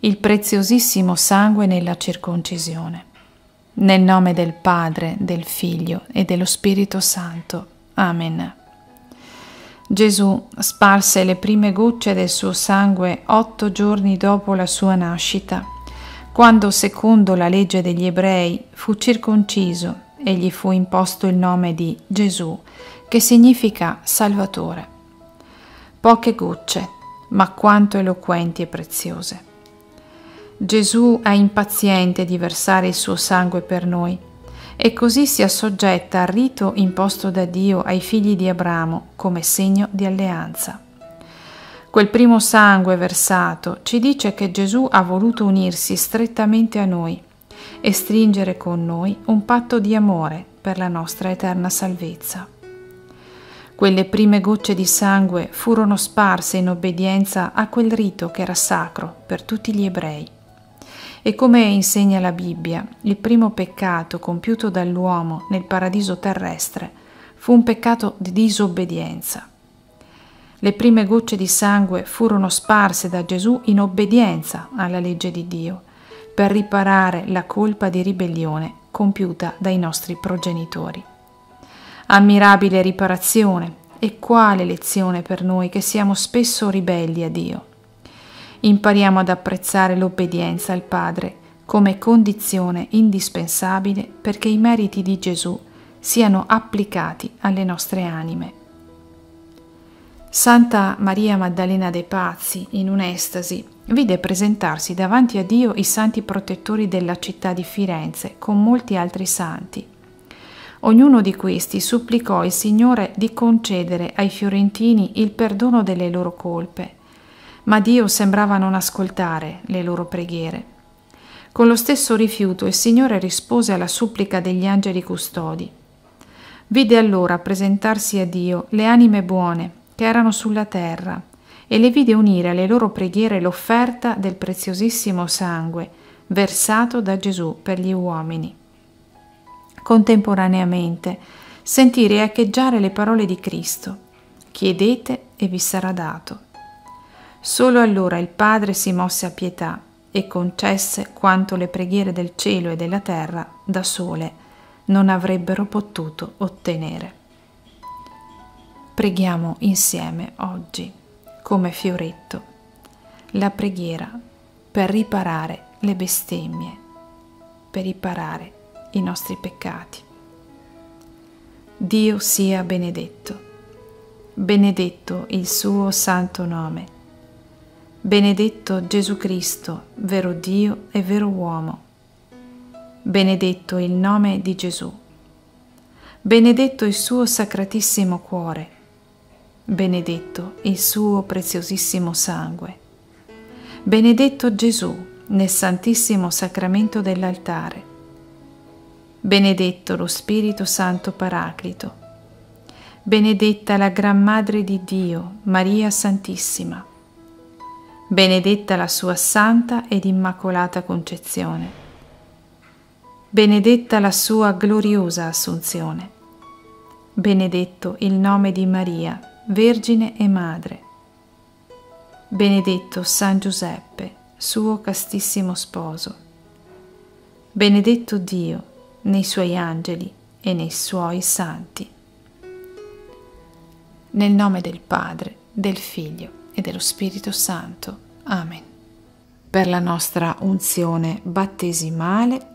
il preziosissimo sangue nella circoncisione. Nel nome del Padre, del Figlio e dello Spirito Santo. Amen. Gesù sparse le prime gocce del suo sangue otto giorni dopo la sua nascita, quando, secondo la legge degli ebrei, fu circonciso e gli fu imposto il nome di Gesù, che significa Salvatore. Poche gocce, ma quanto eloquenti e preziose. Gesù è impaziente di versare il suo sangue per noi e così si assoggetta al rito imposto da Dio ai figli di Abramo come segno di alleanza. Quel primo sangue versato ci dice che Gesù ha voluto unirsi strettamente a noi e stringere con noi un patto di amore per la nostra eterna salvezza. Quelle prime gocce di sangue furono sparse in obbedienza a quel rito che era sacro per tutti gli ebrei. E come insegna la Bibbia, il primo peccato compiuto dall'uomo nel paradiso terrestre fu un peccato di disobbedienza. Le prime gocce di sangue furono sparse da Gesù in obbedienza alla legge di Dio, per riparare la colpa di ribellione compiuta dai nostri progenitori. Ammirabile riparazione e quale lezione per noi che siamo spesso ribelli a Dio impariamo ad apprezzare l'obbedienza al Padre come condizione indispensabile perché i meriti di Gesù siano applicati alle nostre anime. Santa Maria Maddalena dei Pazzi, in un'estasi, vide presentarsi davanti a Dio i santi protettori della città di Firenze con molti altri santi. Ognuno di questi supplicò il Signore di concedere ai fiorentini il perdono delle loro colpe ma Dio sembrava non ascoltare le loro preghiere. Con lo stesso rifiuto il Signore rispose alla supplica degli angeli custodi. Vide allora presentarsi a Dio le anime buone che erano sulla terra e le vide unire alle loro preghiere l'offerta del preziosissimo sangue versato da Gesù per gli uomini. Contemporaneamente sentì riecheggiare le parole di Cristo. Chiedete e vi sarà dato. Solo allora il Padre si mosse a pietà e concesse quanto le preghiere del cielo e della terra da sole non avrebbero potuto ottenere. Preghiamo insieme oggi, come fioretto, la preghiera per riparare le bestemmie, per riparare i nostri peccati. Dio sia benedetto, benedetto il suo santo nome Benedetto Gesù Cristo, vero Dio e vero uomo. Benedetto il nome di Gesù. Benedetto il suo sacratissimo cuore. Benedetto il suo preziosissimo sangue. Benedetto Gesù nel santissimo sacramento dell'altare. Benedetto lo Spirito Santo Paraclito. Benedetta la Gran Madre di Dio, Maria Santissima benedetta la sua santa ed immacolata concezione, benedetta la sua gloriosa assunzione, benedetto il nome di Maria, Vergine e Madre, benedetto San Giuseppe, suo castissimo sposo, benedetto Dio nei suoi angeli e nei suoi santi. Nel nome del Padre, del Figlio e dello Spirito Santo. Amen. Per la nostra unzione battesimale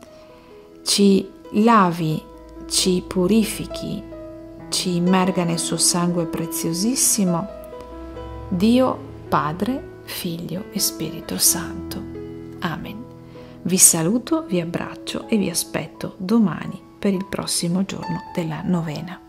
ci lavi, ci purifichi, ci immerga nel suo sangue preziosissimo, Dio Padre, Figlio e Spirito Santo. Amen. Vi saluto, vi abbraccio e vi aspetto domani per il prossimo giorno della novena.